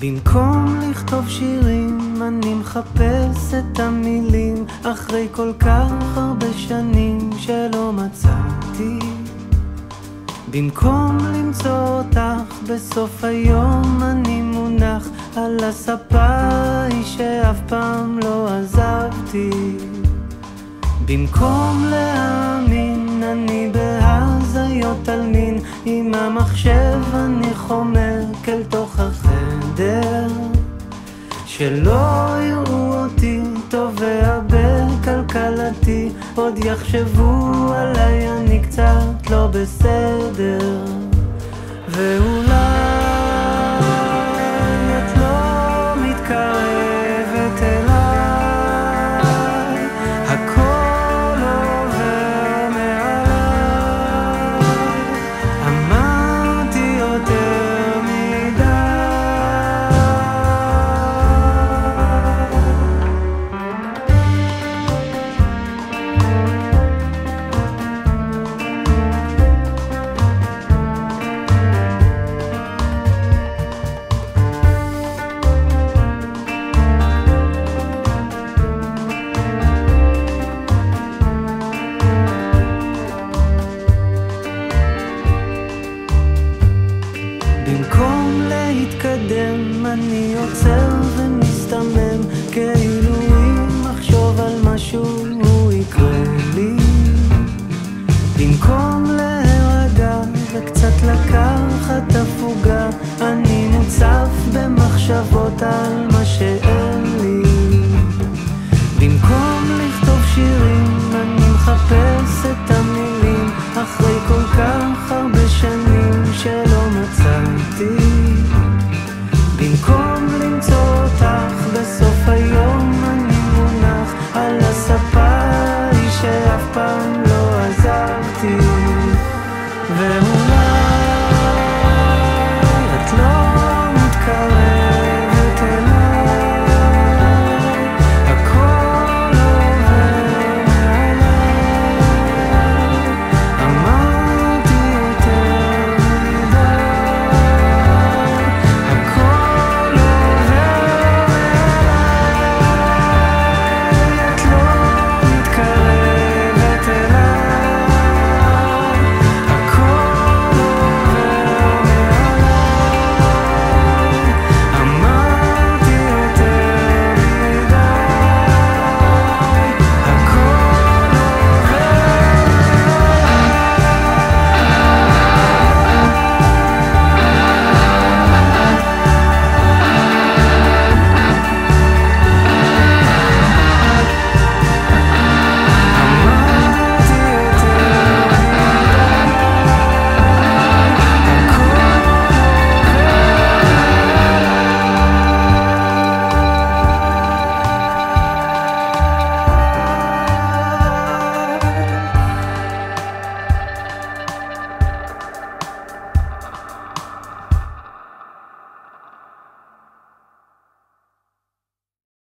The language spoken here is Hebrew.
במקום לכתוב שירים, אני מחפש את המילים. אחרי כל כך הרבה שנים שלא מצאתי. במקום למצוא אותך בסוף היום אני מונח. על הספה ההיא שאף פעם לא עזבתי. במקום להאמין אני בהזיות על מין עם המחשב אני אל תוך החדר שלא יראו אותי טובע בכלכלתי עוד יחשבו עליי אני קצת לא בסדר. ואולי במחשבות על מה שאין לי. במקום לכתוב שירים אני מחפש את המילים. אחרי כל כך הרבה שנים שלא מצאתי. במקום למצוא אותך בסוף היום